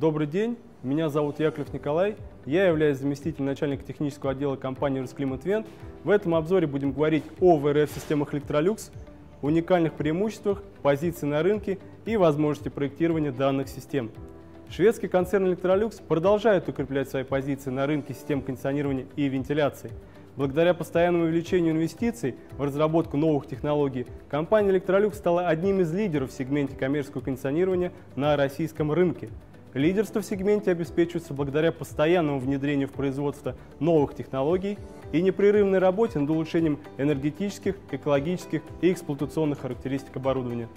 Добрый день, меня зовут Яковлев Николай, я являюсь заместителем начальника технического отдела компании «Русклимат Вент». В этом обзоре будем говорить о ВРФ-системах Electrolux, уникальных преимуществах, позиции на рынке и возможности проектирования данных систем. Шведский концерн Electrolux продолжает укреплять свои позиции на рынке систем кондиционирования и вентиляции. Благодаря постоянному увеличению инвестиций в разработку новых технологий, компания Electrolux стала одним из лидеров в сегменте коммерческого кондиционирования на российском рынке. Лидерство в сегменте обеспечивается благодаря постоянному внедрению в производство новых технологий и непрерывной работе над улучшением энергетических, экологических и эксплуатационных характеристик оборудования.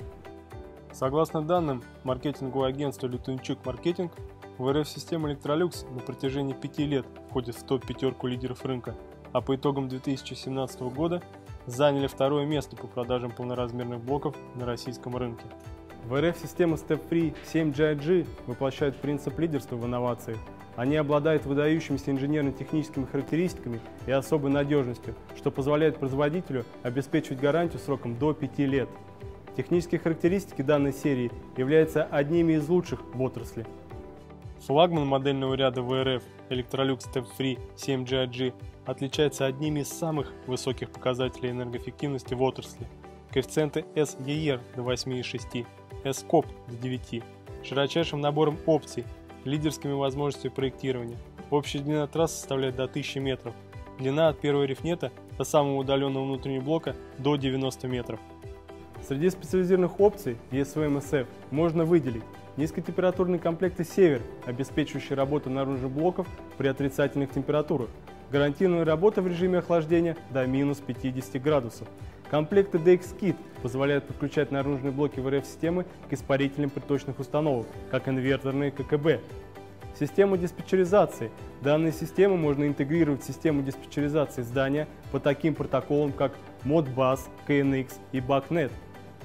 Согласно данным маркетингового агентства «Лютунчук Маркетинг», ВРФ-система Electrolux на протяжении пяти лет входит в топ-пятерку лидеров рынка, а по итогам 2017 года заняли второе место по продажам полноразмерных блоков на российском рынке. ВРФ-система StepFree 7GIG воплощает принцип лидерства в инновации. Они обладают выдающимися инженерно-техническими характеристиками и особой надежностью, что позволяет производителю обеспечивать гарантию сроком до 5 лет. Технические характеристики данной серии являются одними из лучших в отрасли. Флагман модельного ряда VRF Electrolux Step Free 7GIG отличается одними из самых высоких показателей энергоэффективности в отрасли. Коэффициенты SER до 8,6, SCOP до 9, широчайшим набором опций, лидерскими возможностями проектирования. Общая длина трассы составляет до 1000 метров, длина от первого рифнета до самого удаленного внутреннего блока до 90 метров. Среди специализированных опций ESVMSF можно выделить низкотемпературные комплекты «Север», обеспечивающие работу наружных блоков при отрицательных температурах, гарантированная работа в режиме охлаждения до минус 50 градусов. Комплекты DX-Kit позволяют подключать наружные блоки ВРФ-системы к испарителям приточных установок, как инверторные ККБ. Систему диспетчеризации. Данные системы можно интегрировать в систему диспетчеризации здания по таким протоколам, как Modbus, KNX и BACnet.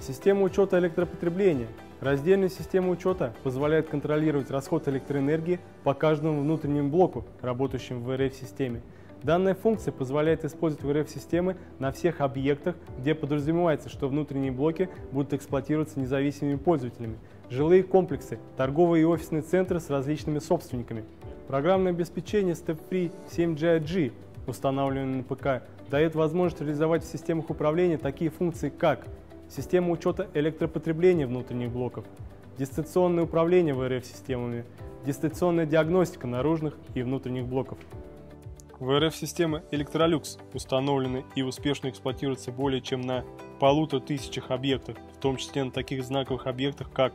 Система учета электропотребления. Раздельная система учета позволяет контролировать расход электроэнергии по каждому внутреннему блоку, работающему в РФ-системе. Данная функция позволяет использовать ВРФ-системы на всех объектах, где подразумевается, что внутренние блоки будут эксплуатироваться независимыми пользователями, жилые комплексы, торговые и офисные центры с различными собственниками. Программное обеспечение StepFree 7GIG, установленное на ПК, дает возможность реализовать в системах управления такие функции, как система учета электропотребления внутренних блоков, дистанционное управление ВРФ-системами, дистанционная диагностика наружных и внутренних блоков. ВРФ-системы Electrolux установлены и успешно эксплуатируются более чем на полутора тысячах объектов, в том числе на таких знаковых объектах, как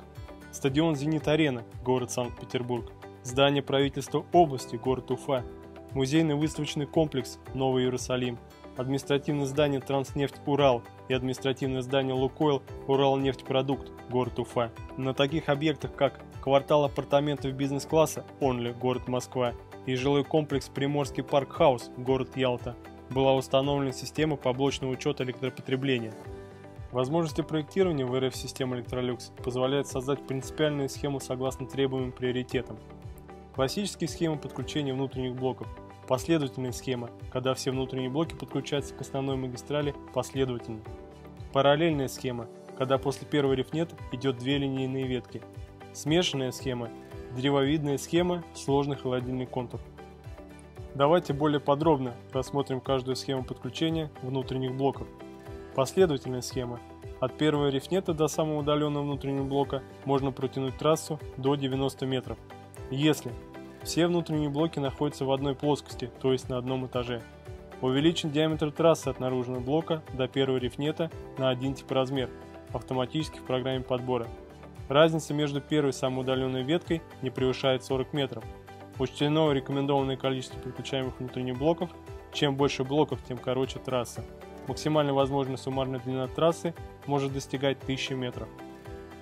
стадион «Зенит-Арена», город Санкт-Петербург, здание правительства области, город Уфа, музейный выставочный комплекс «Новый Иерусалим», административное здание «Транснефть Урал» и административное здание «Лукойл» Уралнефтепродукт, город Уфа. На таких объектах, как квартал апартаментов бизнес-класса «Онли», город Москва, и жилой комплекс Приморский парк Хаус, город Ялта, была установлена система поблочного учета электропотребления. Возможности проектирования в РФ-системы Electrolux позволяют создать принципиальную схему согласно требуемым приоритетам. Классические схемы подключения внутренних блоков, последовательная схема, когда все внутренние блоки подключаются к основной магистрали последовательно. Параллельная схема, когда после первого рифнета идет две линейные ветки. Смешанная схема Древовидная схема сложный холодильный контур. Давайте более подробно рассмотрим каждую схему подключения внутренних блоков. Последовательная схема. От первого рифнета до самого удаленного внутреннего блока можно протянуть трассу до 90 метров. Если все внутренние блоки находятся в одной плоскости, то есть на одном этаже. Увеличен диаметр трассы от наружного блока до первого рифнета на один типоразмер, автоматически в программе подбора. Разница между первой и самой удаленной веткой не превышает 40 метров. Учтено рекомендованное количество подключаемых внутренних блоков. Чем больше блоков, тем короче трасса. Максимально возможная суммарная длина трассы может достигать 1000 метров.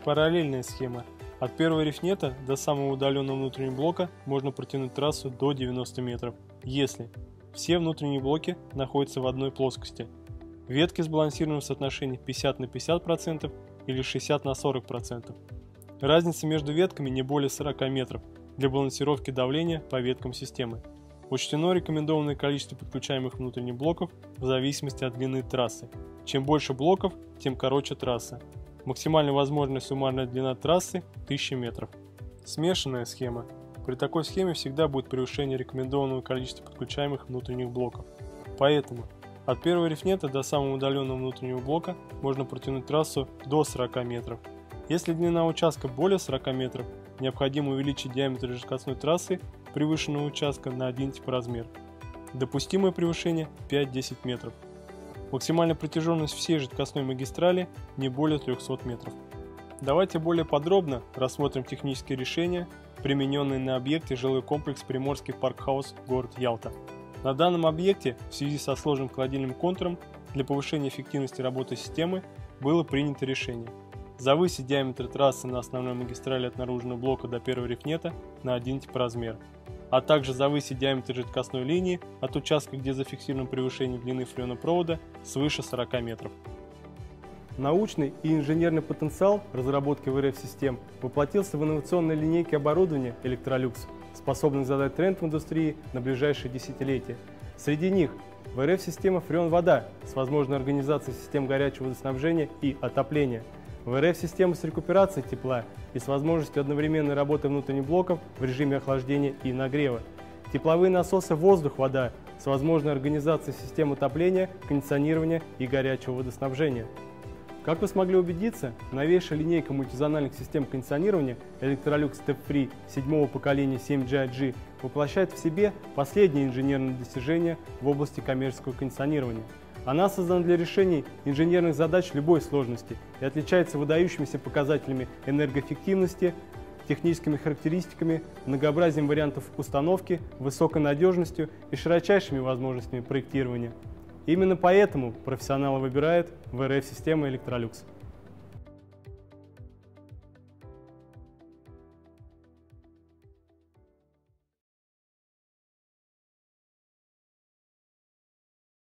Параллельная схема. От первого рифнета до самого удаленного внутреннего блока можно протянуть трассу до 90 метров, если все внутренние блоки находятся в одной плоскости. Ветки сбалансированы в соотношении 50 на 50% или 60 на 40%. Разница между ветками не более 40 метров для балансировки давления по веткам системы. Учтено рекомендованное количество подключаемых внутренних блоков в зависимости от длины трассы. Чем больше блоков, тем короче трасса. Максимально возможная суммарная длина трассы 1000 метров. Смешанная схема. При такой схеме всегда будет превышение рекомендованного количества подключаемых внутренних блоков. Поэтому от первого рефнета до самого удаленного внутреннего блока можно протянуть трассу до 40 метров. Если длина участка более 40 метров, необходимо увеличить диаметр жидкостной трассы превышенного участка на 1 тип размер. Допустимое превышение 5-10 метров. Максимальная протяженность всей жидкостной магистрали не более 300 метров. Давайте более подробно рассмотрим технические решения, примененные на объекте жилой комплекс Приморский паркхаус город Ялта. На данном объекте в связи со сложным холодильным контуром для повышения эффективности работы системы было принято решение завысить диаметр трассы на основной магистрали от наружного блока до первого рефнета на 1 тип размер, а также завысить диаметр жидкостной линии от участка, где зафиксировано превышение длины фреонопровода свыше 40 метров. Научный и инженерный потенциал разработки ВРФ-систем воплотился в инновационной линейке оборудования Electrolux, способной задать тренд в индустрии на ближайшие десятилетия. Среди них ВРФ-система «Фреон-вода» с возможной организацией систем горячего водоснабжения и отопления, ВРФ-система с рекуперацией тепла и с возможностью одновременной работы внутренних блоков в режиме охлаждения и нагрева, тепловые насосы «Воздух-вода» с возможной организацией систем отопления, кондиционирования и горячего водоснабжения – как вы смогли убедиться, новейшая линейка мультизональных систем кондиционирования Electrolux Step Free седьмого поколения 7GIG воплощает в себе последние инженерные достижения в области коммерческого кондиционирования. Она создана для решений инженерных задач любой сложности и отличается выдающимися показателями энергоэффективности, техническими характеристиками, многообразием вариантов установки, высокой надежностью и широчайшими возможностями проектирования. Именно поэтому профессионалы выбирают ВРФ-систему Electrolux.